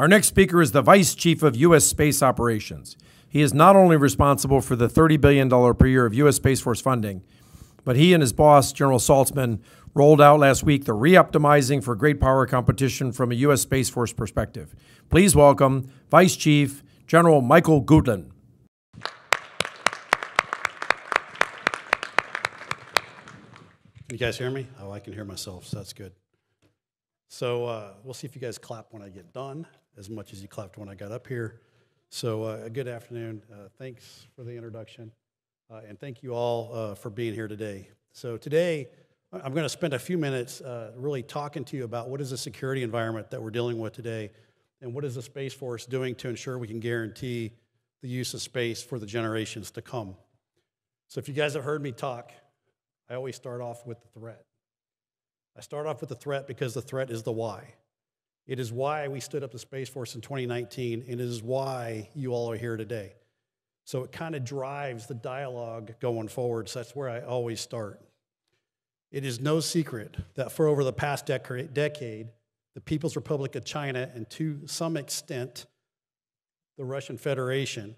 Our next speaker is the Vice Chief of U.S. Space Operations. He is not only responsible for the $30 billion per year of U.S. Space Force funding, but he and his boss, General Saltzman, rolled out last week the Reoptimizing for Great Power competition from a U.S. Space Force perspective. Please welcome Vice Chief General Michael Guetlein. Can you guys hear me? Oh, I can hear myself, so that's good. So uh, we'll see if you guys clap when I get done, as much as you clapped when I got up here. So uh, good afternoon. Uh, thanks for the introduction, uh, and thank you all uh, for being here today. So today, I'm going to spend a few minutes uh, really talking to you about what is the security environment that we're dealing with today, and what is the Space Force doing to ensure we can guarantee the use of space for the generations to come. So if you guys have heard me talk, I always start off with the threat. I start off with the threat because the threat is the why. It is why we stood up the Space Force in 2019, and it is why you all are here today. So it kind of drives the dialogue going forward. So that's where I always start. It is no secret that for over the past decade, the People's Republic of China, and to some extent, the Russian Federation,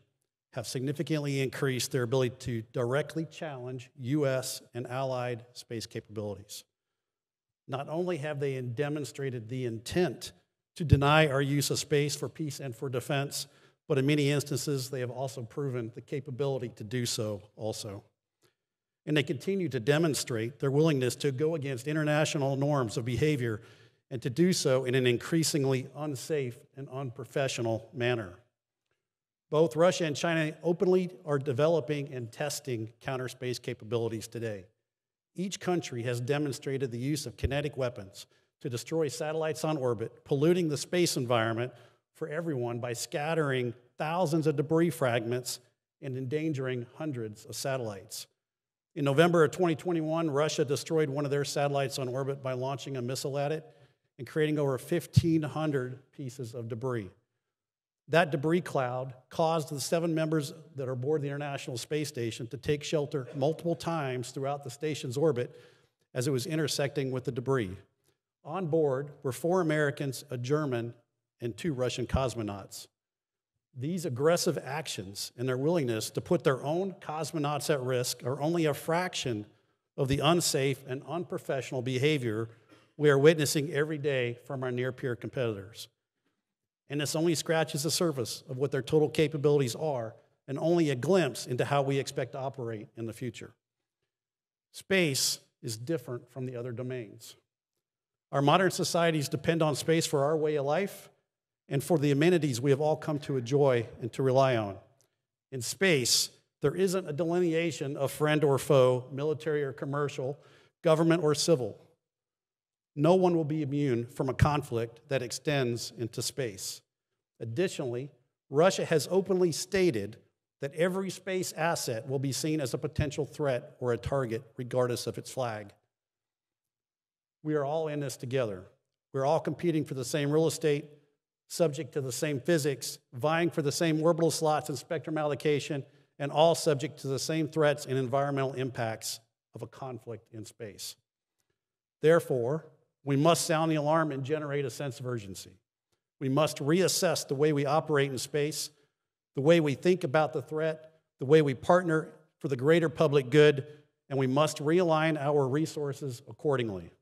have significantly increased their ability to directly challenge U.S. and allied space capabilities. Not only have they demonstrated the intent to deny our use of space for peace and for defense, but in many instances, they have also proven the capability to do so also. And they continue to demonstrate their willingness to go against international norms of behavior and to do so in an increasingly unsafe and unprofessional manner. Both Russia and China openly are developing and testing counter space capabilities today. Each country has demonstrated the use of kinetic weapons to destroy satellites on orbit, polluting the space environment for everyone by scattering thousands of debris fragments and endangering hundreds of satellites. In November of 2021, Russia destroyed one of their satellites on orbit by launching a missile at it and creating over 1,500 pieces of debris. That debris cloud caused the seven members that are aboard the International Space Station to take shelter multiple times throughout the station's orbit as it was intersecting with the debris. On board were four Americans, a German, and two Russian cosmonauts. These aggressive actions and their willingness to put their own cosmonauts at risk are only a fraction of the unsafe and unprofessional behavior we are witnessing every day from our near peer competitors. And this only scratches the surface of what their total capabilities are and only a glimpse into how we expect to operate in the future. Space is different from the other domains. Our modern societies depend on space for our way of life and for the amenities we have all come to enjoy and to rely on. In space, there isn't a delineation of friend or foe, military or commercial, government or civil. No one will be immune from a conflict that extends into space. Additionally, Russia has openly stated that every space asset will be seen as a potential threat or a target, regardless of its flag. We are all in this together. We're all competing for the same real estate, subject to the same physics, vying for the same orbital slots and spectrum allocation, and all subject to the same threats and environmental impacts of a conflict in space. Therefore, we must sound the alarm and generate a sense of urgency. We must reassess the way we operate in space, the way we think about the threat, the way we partner for the greater public good, and we must realign our resources accordingly.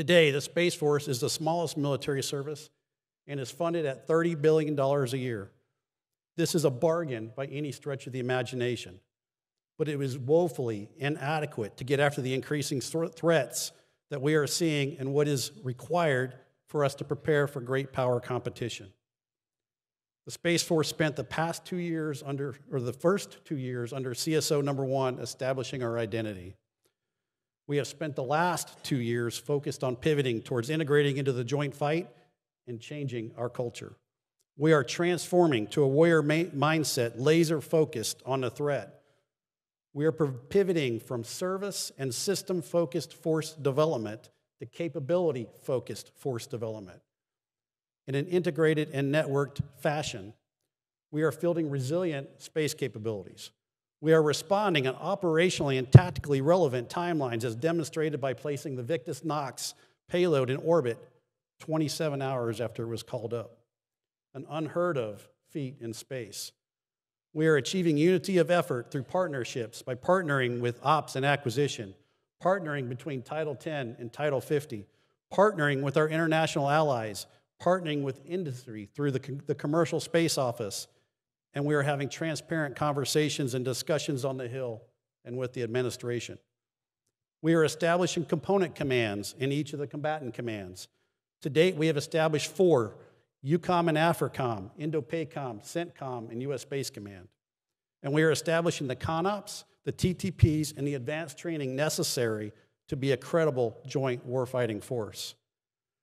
Today, the Space Force is the smallest military service and is funded at $30 billion a year. This is a bargain by any stretch of the imagination, but it is woefully inadequate to get after the increasing threats that we are seeing and what is required for us to prepare for great power competition. The Space Force spent the past two years under, or the first two years under CSO number one, establishing our identity. We have spent the last two years focused on pivoting towards integrating into the joint fight and changing our culture. We are transforming to a warrior mindset, laser focused on the threat. We are pivoting from service and system focused force development to capability focused force development. In an integrated and networked fashion, we are fielding resilient space capabilities. We are responding on operationally and tactically relevant timelines as demonstrated by placing the Victus Nox payload in orbit 27 hours after it was called up. an unheard of feat in space. We are achieving unity of effort through partnerships by partnering with ops and acquisition, partnering between Title 10 and Title 50, partnering with our international allies, partnering with industry through the, the Commercial Space Office, and we are having transparent conversations and discussions on the Hill and with the administration. We are establishing component commands in each of the combatant commands. To date, we have established four EUCOM and AFRICOM, INDOPACOM, CENTCOM, and U.S. Space Command. And we are establishing the CONOPS, the TTPs, and the advanced training necessary to be a credible joint warfighting force.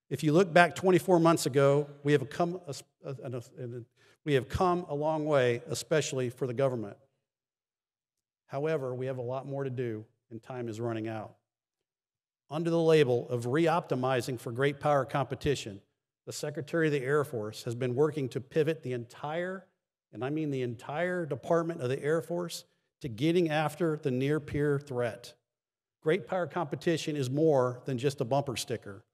If you look back 24 months ago, we have come a, a, a, we have come a long way, especially for the government. However, we have a lot more to do, and time is running out. Under the label of reoptimizing for great power competition, the Secretary of the Air Force has been working to pivot the entire, and I mean the entire Department of the Air Force, to getting after the near peer threat. Great power competition is more than just a bumper sticker.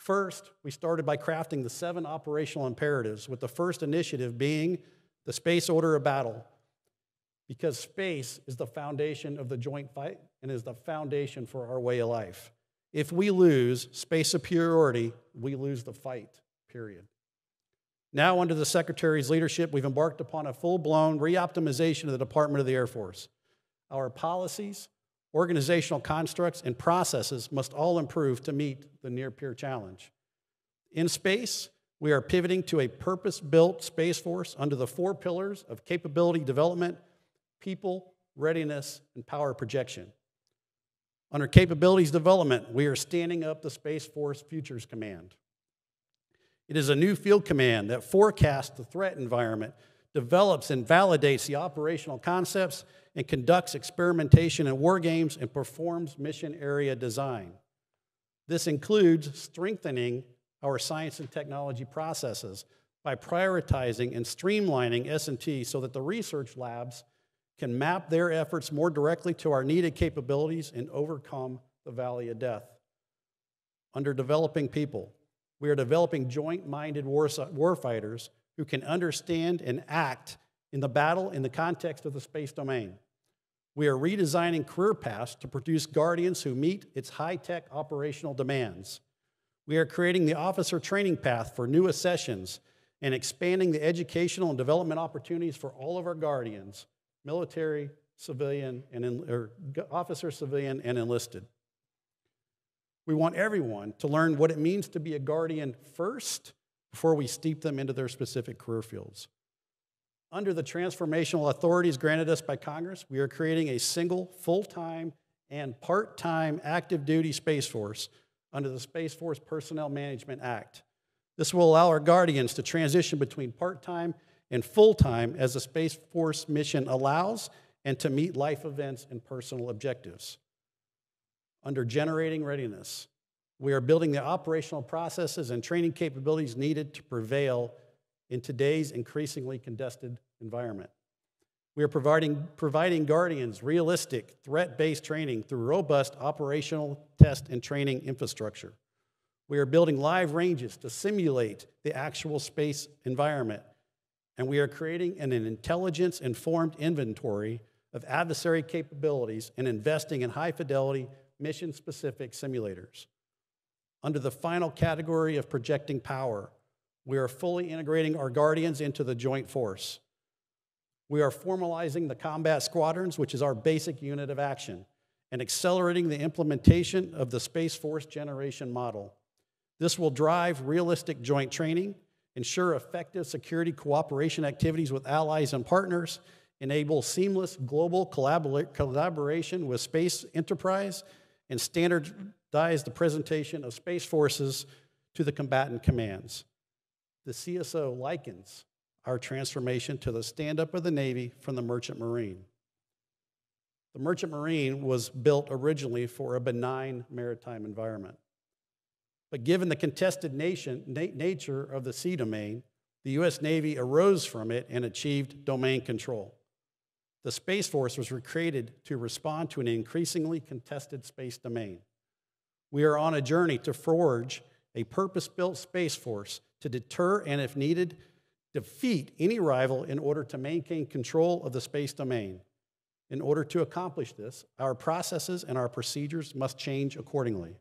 First, we started by crafting the seven operational imperatives, with the first initiative being the space order of battle, because space is the foundation of the joint fight and is the foundation for our way of life. If we lose space superiority, we lose the fight, period. Now, under the Secretary's leadership, we've embarked upon a full blown reoptimization of the Department of the Air Force. Our policies, Organizational constructs and processes must all improve to meet the near peer challenge. In space, we are pivoting to a purpose built Space Force under the four pillars of capability development, people, readiness, and power projection. Under capabilities development, we are standing up the Space Force Futures Command. It is a new field command that forecasts the threat environment, develops and validates the operational concepts, and conducts experimentation and war games and performs mission area design. This includes strengthening our science and technology processes by prioritizing and streamlining S&T so that the research labs can map their efforts more directly to our needed capabilities and overcome the valley of death. Under developing people, we are developing joint-minded warfighters who can understand and act in the battle in the context of the space domain. We are redesigning career paths to produce guardians who meet its high tech operational demands. We are creating the officer training path for new accessions and expanding the educational and development opportunities for all of our guardians military, civilian, and or officer, civilian, and enlisted. We want everyone to learn what it means to be a guardian first before we steep them into their specific career fields. Under the transformational authorities granted us by Congress, we are creating a single full time and part time active duty Space Force under the Space Force Personnel Management Act. This will allow our Guardians to transition between part time and full time as the Space Force mission allows and to meet life events and personal objectives. Under generating readiness, we are building the operational processes and training capabilities needed to prevail in today's increasingly contested environment. We are providing, providing Guardians realistic, threat based training through robust operational test and training infrastructure. We are building live ranges to simulate the actual space environment. And we are creating an intelligence informed inventory of adversary capabilities and investing in high fidelity, mission specific simulators. Under the final category of projecting power, we are fully integrating our Guardians into the joint force. We are formalizing the combat squadrons, which is our basic unit of action, and accelerating the implementation of the Space Force generation model. This will drive realistic joint training, ensure effective security cooperation activities with allies and partners, enable seamless global collaboration with space enterprise, and standardize the presentation of space forces to the combatant commands. The CSO likens our transformation to the stand up of the Navy from the Merchant Marine. The Merchant Marine was built originally for a benign maritime environment. But given the contested nation, na nature of the sea domain, the U.S. Navy arose from it and achieved domain control. The Space Force was recreated to respond to an increasingly contested space domain. We are on a journey to forge a purpose built Space Force to deter and, if needed, defeat any rival in order to maintain control of the space domain. In order to accomplish this, our processes and our procedures must change accordingly.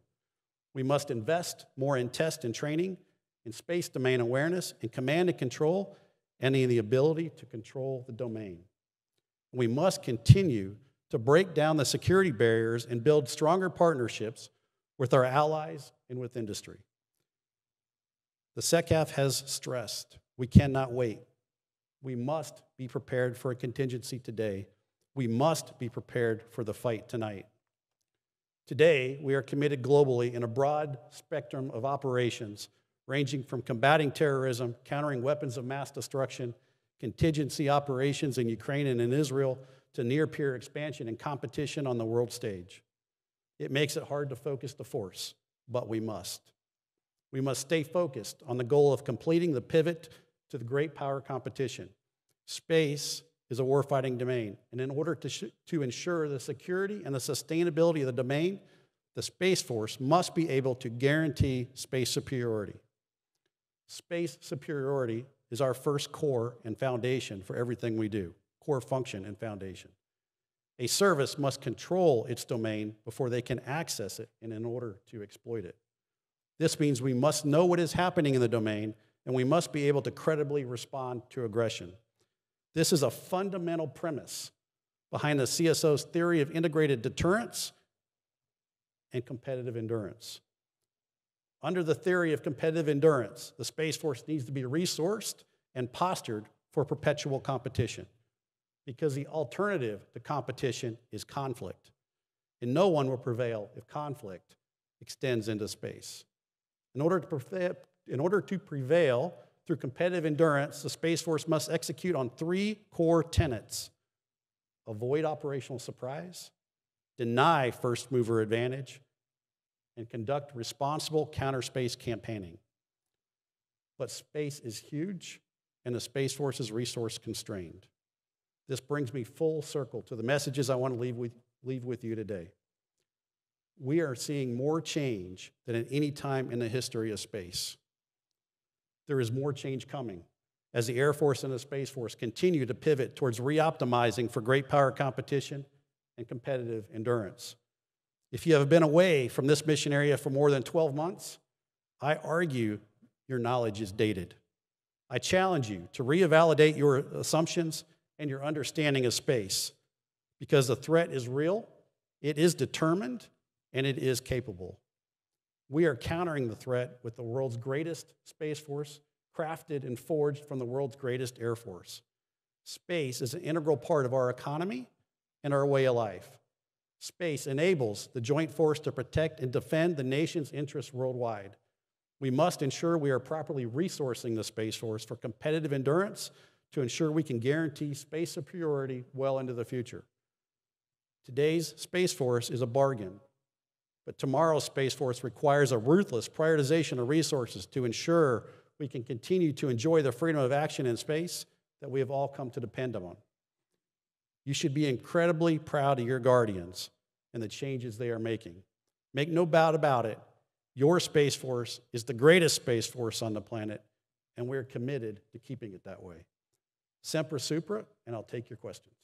We must invest more in test and training, in space domain awareness, in command and control, and in the ability to control the domain. We must continue to break down the security barriers and build stronger partnerships with our allies and with industry. The SecAF has stressed we cannot wait. We must be prepared for a contingency today. We must be prepared for the fight tonight. Today, we are committed globally in a broad spectrum of operations, ranging from combating terrorism, countering weapons of mass destruction, contingency operations in Ukraine and in Israel, to near peer expansion and competition on the world stage. It makes it hard to focus the force, but we must. We must stay focused on the goal of completing the pivot to the great power competition. Space is a warfighting domain, and in order to, sh- to ensure the security and the sustainability of the domain, the Space Force must be able to guarantee space superiority. Space superiority is our first core and foundation for everything we do, core function and foundation. A service must control its domain before they can access it and in order to exploit it. This means we must know what is happening in the domain and we must be able to credibly respond to aggression. This is a fundamental premise behind the CSO's theory of integrated deterrence and competitive endurance. Under the theory of competitive endurance, the Space Force needs to be resourced and postured for perpetual competition because the alternative to competition is conflict. And no one will prevail if conflict extends into space. In order to, in order to prevail through competitive endurance, the Space Force must execute on three core tenets avoid operational surprise, deny first mover advantage, and conduct responsible counter space campaigning. But space is huge, and the Space Force is resource constrained. This brings me full circle to the messages I want to leave with, leave with you today. We are seeing more change than at any time in the history of space there is more change coming as the Air Force and the Space Force continue to pivot towards reoptimizing for great power competition and competitive endurance. If you have been away from this mission area for more than 12 months, I argue your knowledge is dated. I challenge you to reevaluate your assumptions and your understanding of space because the threat is real, it is determined, and it is capable. We are countering the threat with the world's greatest Space Force, crafted and forged from the world's greatest Air Force. Space is an integral part of our economy and our way of life. Space enables the joint force to protect and defend the nation's interests worldwide. We must ensure we are properly resourcing the Space Force for competitive endurance to ensure we can guarantee space superiority well into the future. Today's Space Force is a bargain but tomorrow's Space Force requires a ruthless prioritization of resources to ensure we can continue to enjoy the freedom of action in space that we have all come to depend on. You should be incredibly proud of your guardians and the changes they are making. Make no doubt about it, your Space Force is the greatest Space Force on the planet, and we're committed to keeping it that way. Semper Supra, and I'll take your questions.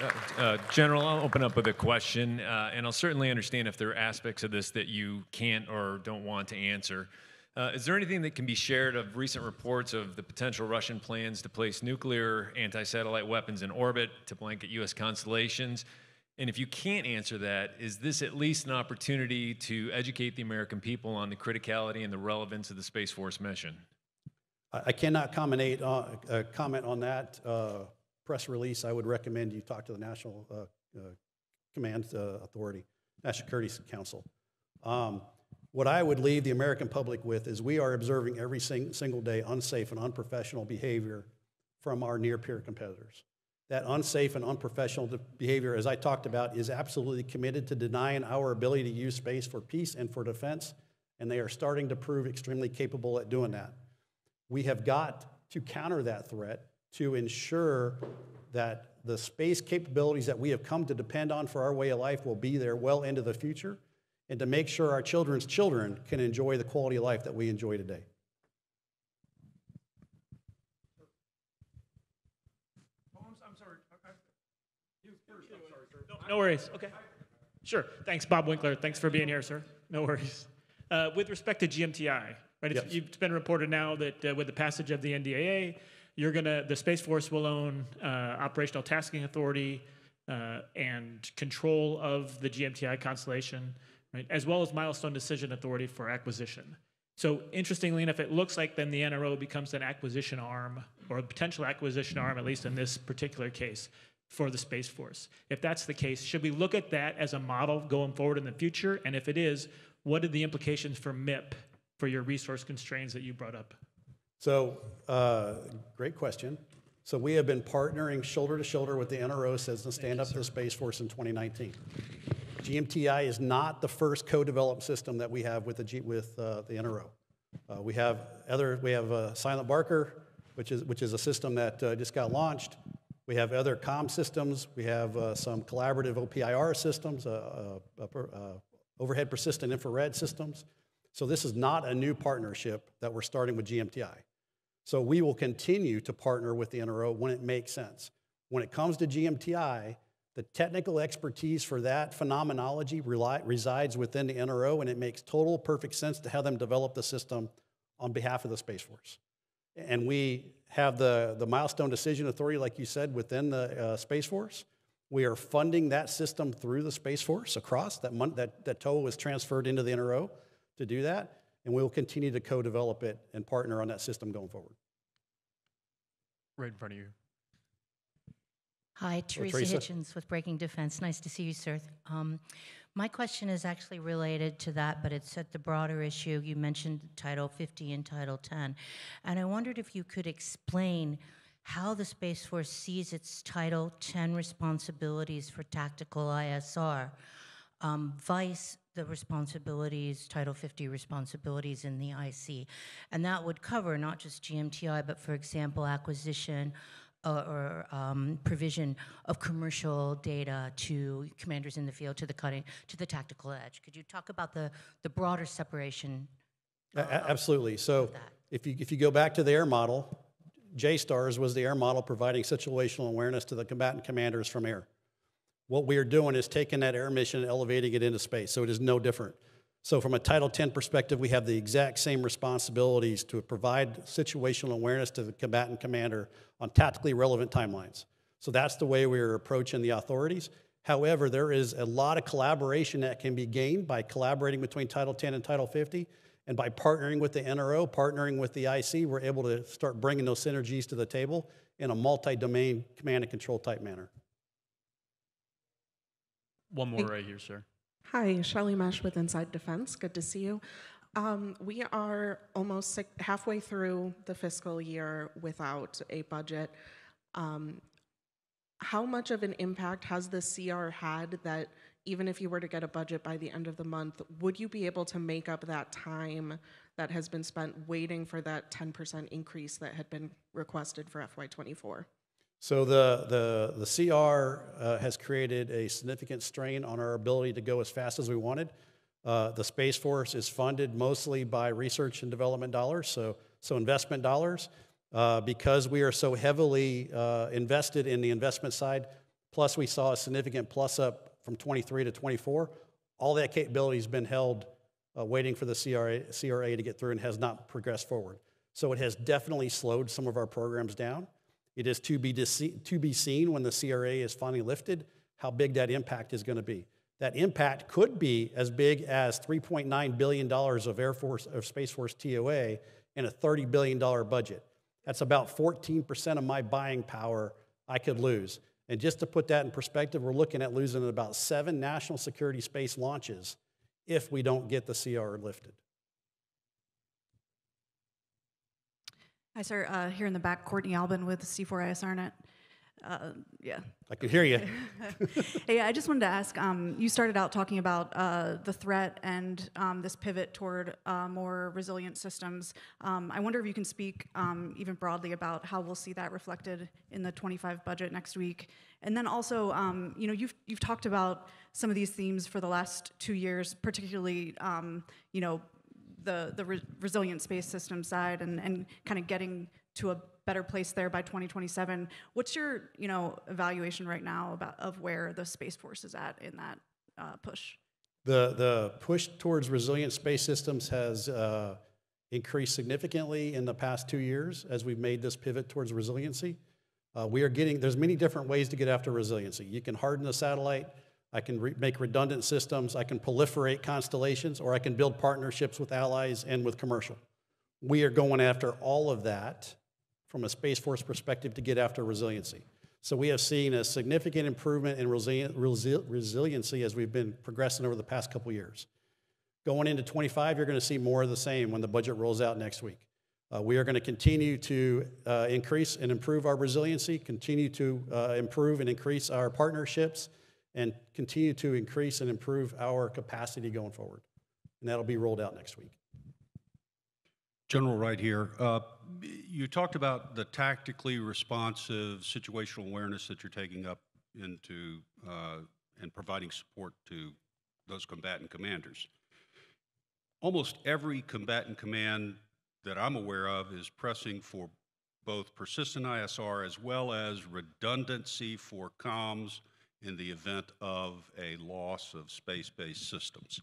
Uh, uh, General, I'll open up with a question, uh, and I'll certainly understand if there are aspects of this that you can't or don't want to answer. Uh, is there anything that can be shared of recent reports of the potential Russian plans to place nuclear anti satellite weapons in orbit to blanket U.S. constellations? And if you can't answer that, is this at least an opportunity to educate the American people on the criticality and the relevance of the Space Force mission? I cannot comment, uh, uh, comment on that press release, I would recommend you talk to the National uh, uh, Command uh, Authority, National Security Council. Um, what I would leave the American public with is we are observing every sing single day unsafe and unprofessional behavior from our near peer competitors. That unsafe and unprofessional behavior, as I talked about, is absolutely committed to denying our ability to use space for peace and for defense, and they are starting to prove extremely capable at doing that. We have got to counter that threat to ensure that the space capabilities that we have come to depend on for our way of life will be there well into the future. and to make sure our children's children can enjoy the quality of life that we enjoy today. No worries. Okay. Sure. Thanks, Bob Winkler. Thanks for being here, sir. No worries. Uh, with respect to GMTI, right? It's, Yes. It's been reported now that uh, with the passage of the NDAA, you're gonna the Space Force will own uh, operational tasking authority uh, and control of the GMTI constellation, right? As well as milestone decision authority for acquisition. So interestingly enough, it looks like then the NRO becomes an acquisition arm or a potential acquisition arm, at least in this particular case, for the Space Force. If that's the case, should we look at that as a model going forward in the future? And if it is, what are the implications for MIP for your resource constraints that you brought up? So, uh, great question. So we have been partnering shoulder to shoulder with the NRO since the stand up to the Space Force in 2019. GMTI is not the first co-developed system that we have with the G, with uh, the NRO. Uh, we have other we have uh, Silent Barker, which is which is a system that uh, just got launched. We have other comm systems. We have uh, some collaborative OPIR systems, uh, uh, uh, overhead persistent infrared systems. So this is not a new partnership that we're starting with GMTI. So we will continue to partner with the NRO when it makes sense. When it comes to GMTI, the technical expertise for that phenomenology resides within the NRO, and it makes total perfect sense to have them develop the system on behalf of the Space Force. And we have the, the milestone decision authority, like you said, within the uh, Space Force. We are funding that system through the Space Force across. That, mon- that, that TOA was transferred into the NRO to do that. And we will continue to co develop it and partner on that system going forward. Right in front of you. Hi, Theresa Theresa. Hitchens with Breaking Defense. Nice to see you, sir. Um, my question is actually related to that, but it's at the broader issue. You mentioned Title 50 and Title 10. And I wondered if you could explain how the Space Force sees its Title 10 responsibilities for tactical ISR, um, vice the responsibilities, Title 50 responsibilities in the IC. And that would cover not just GMTI, but for example, acquisition or um, provision of commercial data to commanders in the field, to the cutting, to the tactical edge. Could you talk about the, the broader separation? A- Absolutely. So if you, if you go back to the air model, JSTARS was the air model providing situational awareness to the combatant commanders from air. What we are doing is taking that air mission and elevating it into space, so it is no different. So from a Title 10 perspective, we have the exact same responsibilities to provide situational awareness to the combatant commander on tactically relevant timelines. So that's the way we are approaching the authorities. However, there is a lot of collaboration that can be gained by collaborating between Title 10 and Title 50. And by partnering with the NRO, partnering with the IC, we're able to start bringing those synergies to the table in a multi-domain command and control type manner. One more right here, sir. Hi, Shelly Mesh with Inside Defense. Good to see you. Um, we are almost six, halfway through the fiscal year without a budget. Um, how much of an impact has the CR had that even if you were to get a budget by the end of the month, would you be able to make up that time that has been spent waiting for that 10% increase that had been requested for FY24? So the, the, the CR uh, has created a significant strain on our ability to go as fast as we wanted. Uh, the Space Force is funded mostly by research and development dollars, so, so investment dollars. Uh, because we are so heavily uh, invested in the investment side, plus we saw a significant plus up from 23 to 24, all that capability has been held uh, waiting for the CRA, CRA to get through and has not progressed forward. So it has definitely slowed some of our programs down. It is to be, to be seen when the CRA is finally lifted how big that impact is going to be. That impact could be as big as $3.9 billion of Air Force of Space Force TOA in a $30 billion budget. That's about 14% of my buying power I could lose. And just to put that in perspective, we're looking at losing about seven national security space launches if we don't get the CR lifted. Hi, sir. Uh, here in the back, Courtney Albon with C4ISRNet. Uh, yeah. I can hear you. Hey, I just wanted to ask. Um, you started out talking about uh, the threat and um, this pivot toward uh, more resilient systems. Um, I wonder if you can speak um, even broadly about how we'll see that reflected in the 25 budget next week. And then also, um, you know, you've you've talked about some of these themes for the last two years, particularly, um, you know, the the re- resilient space system side and and kind of getting to a better place there by 2027. What's your you know evaluation right now about of where the space force is at in that uh, push? The, the push towards resilient space systems has uh, increased significantly in the past two years as we've made this pivot towards resiliency. Uh, we are getting, there's many different ways to get after resiliency. You can harden the satellite, I can re- make redundant systems, I can proliferate constellations, or I can build partnerships with allies and with commercial. We are going after all of that from a Space Force perspective to get after resiliency. So we have seen a significant improvement in resi- resiliency as we've been progressing over the past couple years. Going into 25, you're going to see more of the same when the budget rolls out next week. Uh, we are going to continue to uh, increase and improve our resiliency, continue to uh, improve and increase our partnerships, and continue to increase and improve our capacity going forward. And that'll be rolled out next week. General, Wright here. Uh, You talked about the tactically responsive situational awareness that you're taking up into uh, and providing support to those combatant commanders. Almost every combatant command that I'm aware of is pressing for both persistent ISR as well as redundancy for comms in the event of a loss of space-based systems.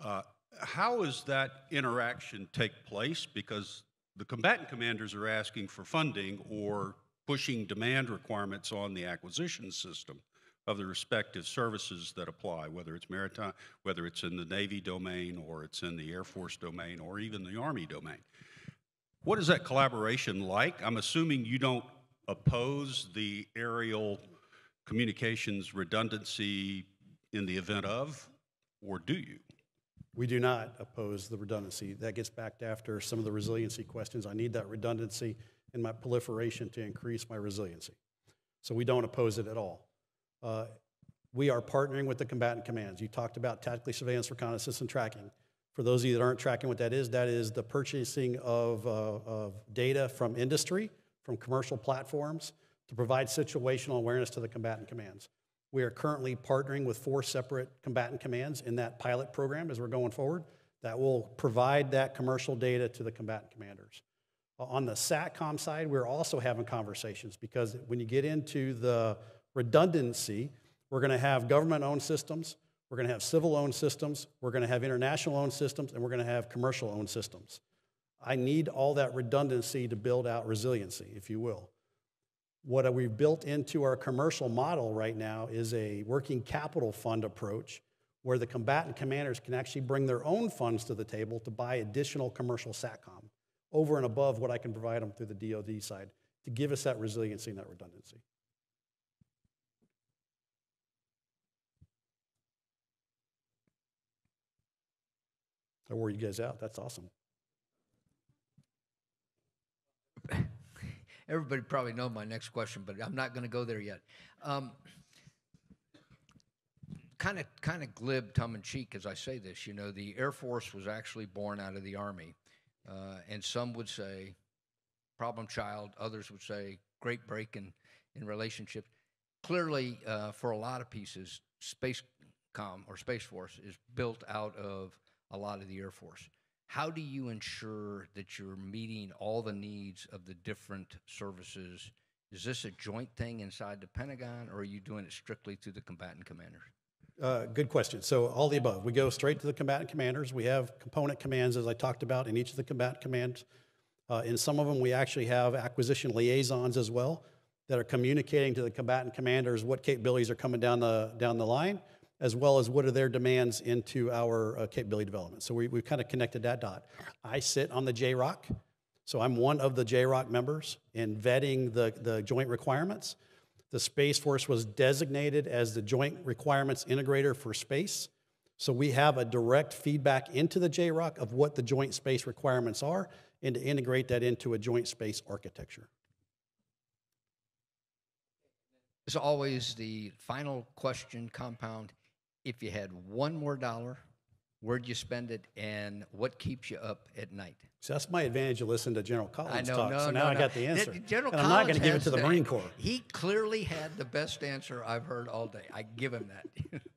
Uh, How does that interaction take place? Because the combatant commanders are asking for funding or pushing demand requirements on the acquisition system of the respective services that apply, whether it's maritime, whether it's in the Navy domain, or it's in the Air Force domain, or even the Army domain. What is that collaboration like? I'm assuming you don't oppose the aerial communications redundancy in the event of, or do you? We do not oppose the redundancy. That gets back to after some of the resiliency questions. I need that redundancy in my proliferation to increase my resiliency. So we don't oppose it at all. Uh, we are partnering with the combatant commands. You talked about tactically surveillance, reconnaissance, and tracking. For those of you that aren't tracking what that is, that is the purchasing of, uh, of data from industry, from commercial platforms, to provide situational awareness to the combatant commands. We are currently partnering with four separate combatant commands in that pilot program as we're going forward that will provide that commercial data to the combatant commanders. On the SATCOM side, we're also having conversations because when you get into the redundancy, we're going to have government owned systems, we're going to have civil owned systems, we're going to have international owned systems, and we're going to have commercial owned systems. I need all that redundancy to build out resiliency, if you will. What we've built into our commercial model right now is a working capital fund approach where the combatant commanders can actually bring their own funds to the table to buy additional commercial SATCOM over and above what I can provide them through the DoD side to give us that resiliency and that redundancy. I wore you guys out. That's awesome. Everybody probably know my next question, but I'm not going to go there yet. Kind of, kind of glib, tongue in cheek, as I say this. You know, the Air Force was actually born out of the Army, uh, and some would say problem child. Others would say great break in in relationships. Clearly, uh, for a lot of pieces, space com or space force is built out of a lot of the Air Force. How do you ensure that you're meeting all the needs of the different services? Is this a joint thing inside the Pentagon, or are you doing it strictly through the combatant commanders? Uh, good question. So all the above. We go straight to the combatant commanders. We have component commands, as I talked about, in each of the combatant commands. Uh, in some of them, we actually have acquisition liaisons as well that are communicating to the combatant commanders what capabilities are coming down the down the line, as well as what are their demands into our uh, capability development. So we, we've kind of connected that dot. I sit on the JROC, so I'm one of the JROC members in vetting the, the joint requirements. The Space Force was designated as the Joint Requirements Integrator for Space. So we have a direct feedback into the JROC of what the joint space requirements are and to integrate that into a joint space architecture. As always, the final question compound if you had one more dollar, where'd you spend it and what keeps you up at night? So that's my advantage of listening to General I Collins know, talk. no, so no, now I no. got the Th- answer. General and I'm not going to give it to the the- Marine Corps. He clearly had the best answer I've heard all day. I give him that.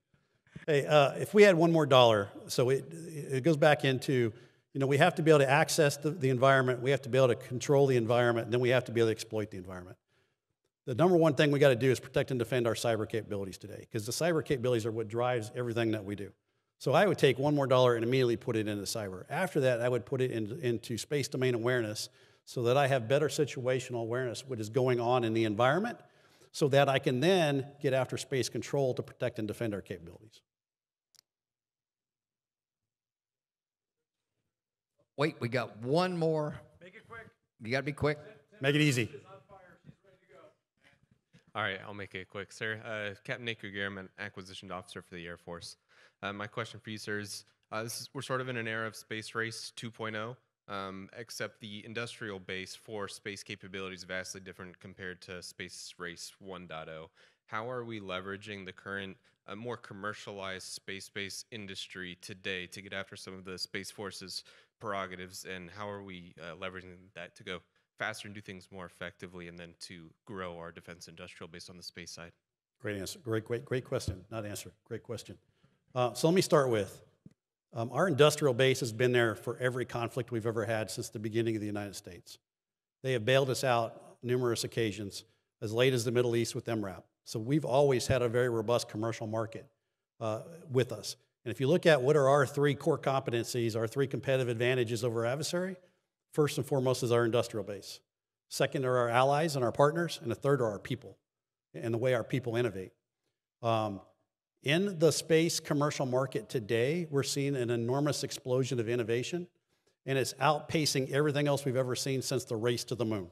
Hey, uh, if we had one more dollar, so it, it goes back into, you know, we have to be able to access the, the environment, we have to be able to control the environment, and then we have to be able to exploit the environment. The number one thing we got to do is protect and defend our cyber capabilities today, because the cyber capabilities are what drives everything that we do. So I would take one more dollar and immediately put it into cyber. After that, I would put it in, into space domain awareness so that I have better situational awareness, what is going on in the environment, so that I can then get after space control to protect and defend our capabilities. Wait, we got one more. Make it quick. You got to be quick. Make it easy. All right, I'll make it quick, sir. Uh, Captain Nick Guerre, I'm an acquisition officer for the Air Force. Uh, my question for you, sir, is, uh, is we're sort of in an era of space race 2.0, um, except the industrial base for space capabilities is vastly different compared to space race 1.0. How are we leveraging the current, uh, more commercialized space-based industry today to get after some of the Space Force's prerogatives, and how are we uh, leveraging that to go faster and do things more effectively, and then to grow our defense industrial based on the space side? Great answer. Great, great, great question. Not answer. Great question. Uh, so let me start with um, our industrial base has been there for every conflict we've ever had since the beginning of the United States. They have bailed us out numerous occasions, as late as the Middle East with MRAP. So we've always had a very robust commercial market uh, with us. And if you look at what are our three core competencies, our three competitive advantages over adversary, first and foremost is our industrial base. Second are our allies and our partners, and the third are our people and the way our people innovate. Um, in the space commercial market today, we're seeing an enormous explosion of innovation, and it's outpacing everything else we've ever seen since the race to the moon.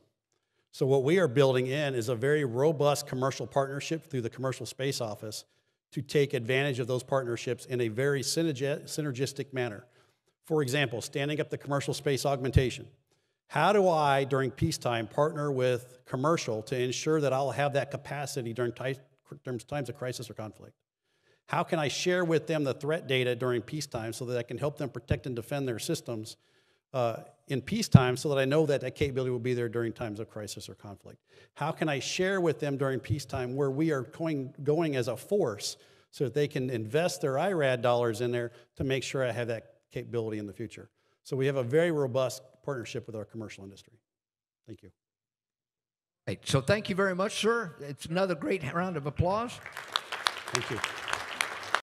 So, what we are building in is a very robust commercial partnership through the Commercial Space Office to take advantage of those partnerships in a very synergistic manner. For example, standing up the commercial space augmentation. How do I, during peacetime, partner with commercial to ensure that I'll have that capacity during times of crisis or conflict? How can I share with them the threat data during peacetime so that I can help them protect and defend their systems uh, in peacetime so that I know that that capability will be there during times of crisis or conflict? How can I share with them during peacetime where we are going, going as a force so that they can invest their IRAD dollars in there to make sure I have that capability in the future? So we have a very robust partnership with our commercial industry. Thank you. Hey, so thank you very much, sir. It's another great round of applause. Thank you.